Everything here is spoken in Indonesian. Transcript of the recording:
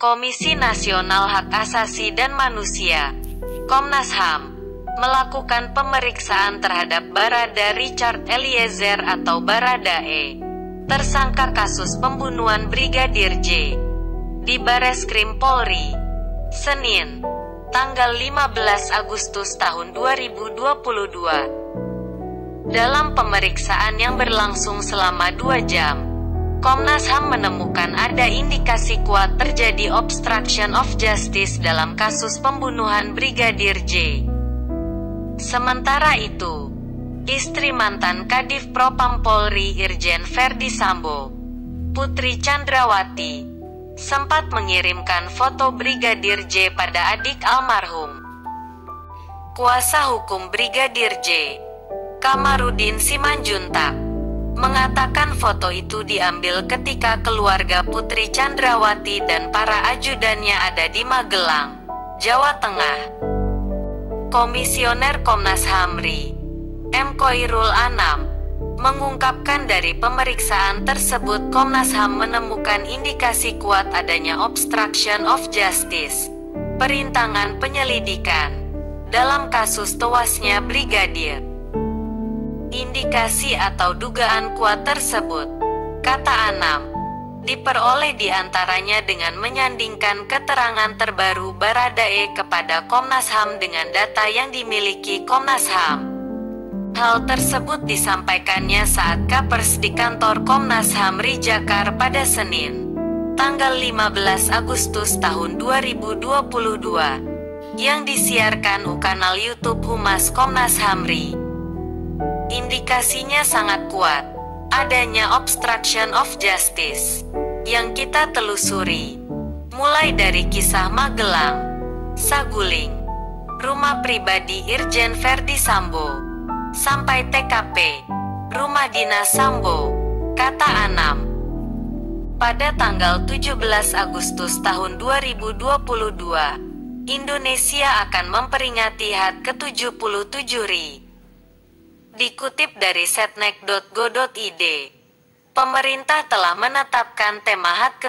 Komisi Nasional Hak Asasi dan Manusia, Komnas HAM, melakukan pemeriksaan terhadap Barada Richard Eliezer atau Baradae, tersangka kasus pembunuhan Brigadir J di Bareskrim Polri, Senin, tanggal 15 Agustus tahun 2022. Dalam pemeriksaan yang berlangsung selama dua jam, Komnas HAM menemukan ada indikasi kuat terjadi obstruction of justice dalam kasus pembunuhan Brigadir J. Sementara itu, istri mantan Kadif Propam Polri Irjen Verdi Sambo, Putri Chandrawati, sempat mengirimkan foto Brigadir J pada adik almarhum. Kuasa hukum Brigadir J, Kamarudin Simanjuntak, mengatakan foto itu diambil ketika keluarga Putri Chandrawati dan para ajudannya ada di Magelang, Jawa Tengah. Komisioner Komnas HAMRI, M. Koirul Anam, mengungkapkan dari pemeriksaan tersebut Komnas HAM menemukan indikasi kuat adanya obstruction of justice, perintangan penyelidikan, dalam kasus tewasnya Brigadir indikasi atau dugaan kuat tersebut, kata Anam, diperoleh di antaranya dengan menyandingkan keterangan terbaru Baradae kepada Komnas HAM dengan data yang dimiliki Komnas HAM. Hal tersebut disampaikannya saat kapers di kantor Komnas HAM Rijakar pada Senin, tanggal 15 Agustus tahun 2022, yang disiarkan U kanal YouTube Humas Komnas HAMRI. Indikasinya sangat kuat. Adanya obstruction of justice yang kita telusuri. Mulai dari kisah Magelang, Saguling, rumah pribadi Irjen Verdi Sambo, sampai TKP, rumah dinas Sambo, kata Anam. Pada tanggal 17 Agustus tahun 2022, Indonesia akan memperingati HAT ke-77 RI. Dikutip dari setnek.go.id, pemerintah telah menetapkan tema HAT ke